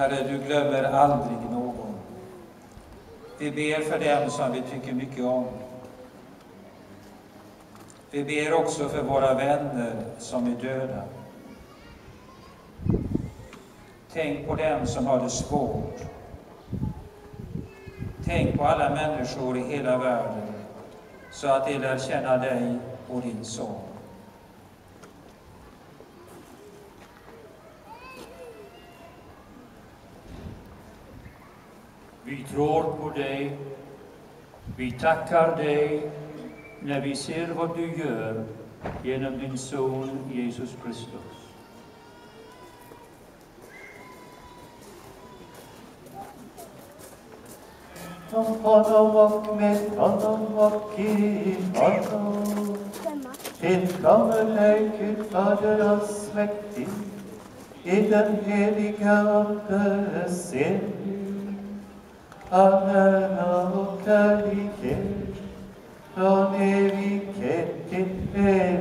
Herre, du glömmer aldrig någon. Vi ber för dem som vi tycker mycket om. Vi ber också för våra vänner som är döda. Tänk på dem som har det svårt. Tänk på alla människor i hela världen så att de lär känna dig och din son. Vi tror på dig. Vi tackar dig när vi ser vad du gör genom din son Jesus Kristus. Genom honom och med honom och i honom. Tillkommer dig, Gud Fader allsmäktig, i den heliga Andes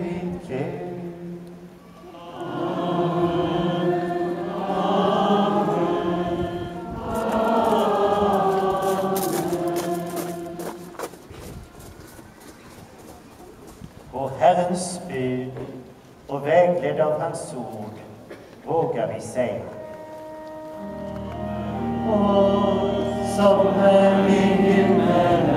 enhet. På Herrens bud och vägledd av hans ord vågar vi säga som är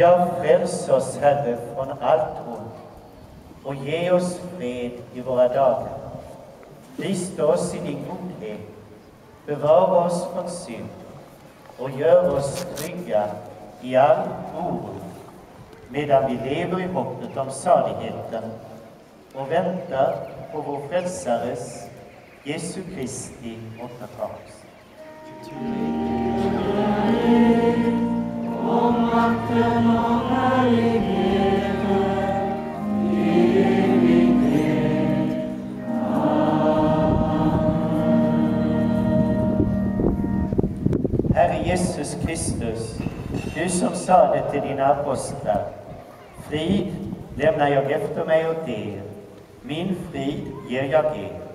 Ja, fräls oss, Herre, från allt ont och ge oss fred i våra dagar. Bistå oss i din godhet, bevara oss från synd och gör oss trygga i all oro, medan vi lever i hoppet om saligheten och väntar på vår Frälsares, Jesu Kristi återkomst. Herre Jesus Kristus, du som sade till dina apostlar, frid lämnar jag efter mig åt er, min frid ger jag er.